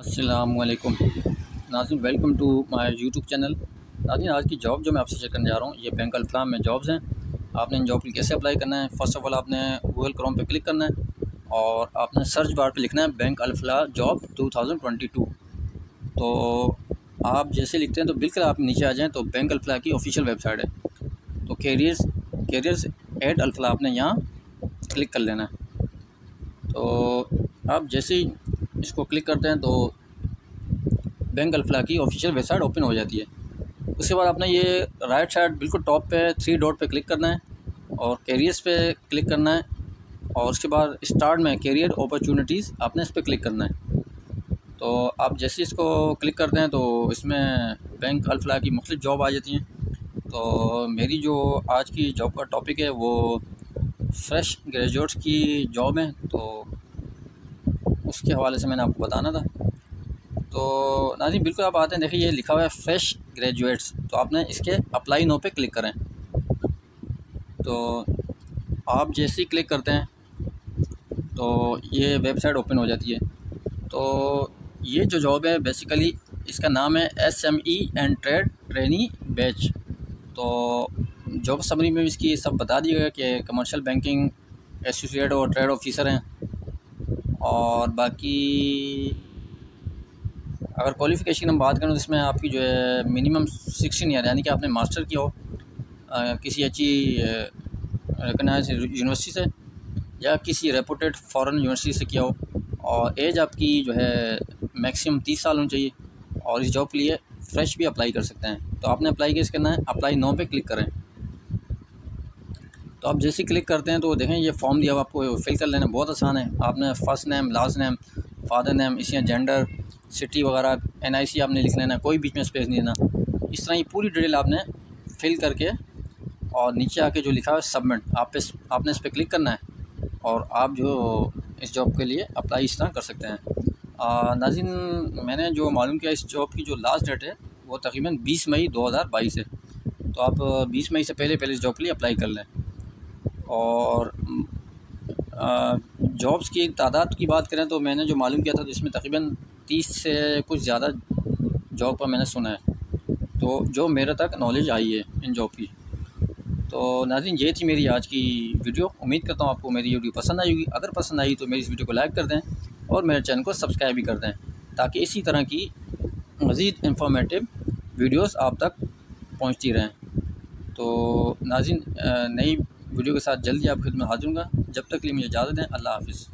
असलकुम Nazin welcome to my YouTube channel Nazin आज की जॉब जो मैं आपसे चेक करने जा रहा हूँ, ये बैंक अल्फ्लाम में जॉब्स हैं। आपने इन जॉब के कैसे अप्लाई करना है? फ़र्स्ट ऑफ़ ऑल आपने गूगल क्रोम पे क्लिक करना है और आपने सर्च बार पे लिखना है बैंक अल्फला जॉब 2022 तो आप जैसे लिखते हैं तो बिल्कुल आप नीचे आ जाएँ तो बैंक अल्फला की ऑफिशियल वेबसाइट है। तो कैरियर्स कैरियर्स एट अल्फला आपने यहाँ क्लिक कर लेना है। तो आप जैसे ही इसको क्लिक करते हैं तो बैंक अल्फला की ऑफिशियल वेबसाइट ओपन हो जाती है। उसके बाद आपने ये राइट साइड बिल्कुल टॉप पे थ्री डॉट पे क्लिक करना है और कैरियर्स पे क्लिक करना है और उसके बाद स्टार्ट में कैरियर अपॉर्चुनिटीज़ आपने इस पर क्लिक करना है। तो आप जैसे इसको क्लिक करते हैं तो इसमें बैंक अल्फला की मुख्तु जॉब आ जाती हैं। तो मेरी जो आज की जॉब का टॉपिक है वो फ्रेश ग्रेजुएट्स की जॉब है। तो उसके हवाले से मैंने आपको बताना था। तो नाजी बिल्कुल आप आते हैं, देखिए, ये लिखा हुआ है फ्रेश ग्रेजुएट्स। तो आपने इसके अप्लाई नो पे क्लिक करें। तो आप जैसे ही क्लिक करते हैं तो ये वेबसाइट ओपन हो जाती है। तो ये जो जॉब है, बेसिकली इसका नाम है S M E and trade trainee batch. तो जॉब समरी में इसकी सब बता दिया गया कि कमर्शियल बैंकिंग एसोसिएट और ट्रेड ऑफिसर हैं। और बाकी अगर क्वालिफ़िकेशन हम बात करें तो इसमें आपकी जो है मिनिमम सिक्सटीन ईयर यानी कि आपने मास्टर किया हो किसी अच्छी रिकगनाइज यूनिवर्सिटी से या किसी रेपुटेड फॉरेन यूनिवर्सिटी से किया हो, और एज आपकी जो है मैक्सिमम तीस साल होनी चाहिए, और इस जॉब के लिए फ़्रेश भी अप्लाई कर सकते हैं। तो आपने अप्लाई कैसे करना है? अप्लाई नो पे क्लिक करें। तो आप जैसे क्लिक करते हैं तो देखें, ये फॉर्म दिया हुआ आपको फिल कर लेना, बहुत आसान है। आपने first name, last name, father name, इसी जेंडर, सिटी वगैरह एनआईसी आपने लिख लेना, कोई बीच में स्पेस नहीं देना। इस तरह ये पूरी डिटेल आपने फिल करके और नीचे आके जो लिखा है सबमिट, आप पे आपने इस पर क्लिक करना है और आप जो इस जॉब के लिए अप्लाई इस तरह कर सकते हैं। नाजिन, मैंने जो मालूम किया इस जॉब की जो लास्ट डेट है, वो तकरीबन 20 मई 2022 है। तो आप 20 मई से पहले पहले इस जॉब के लिए अप्लाई कर लें। और जॉब्स की तादाद की बात करें तो मैंने जो मालूम किया था तो इसमें तकरीबन तीस से कुछ ज़्यादा जॉब पर मैंने सुना है। तो जो मेरे तक नॉलेज आई है इन जॉब की। तो नाजिन ये थी मेरी आज की वीडियो उम्मीद करता हूँ आपको मेरी वीडियो पसंद आई होगी। अगर पसंद आई तो मेरी इस वीडियो को लाइक कर दें और मेरे चैनल को सब्सक्राइब भी कर दें, ताकि इसी तरह की मज़ीद इंफॉर्मेटिव वीडियोस आप तक पहुँचती रहें। तो नाजिन नई वीडियो के साथ जल्दी आप खिदमत हाजिर हूँगा। जब तक लिए मुझे इजाज़त दें, अल्लाह हाफिज़।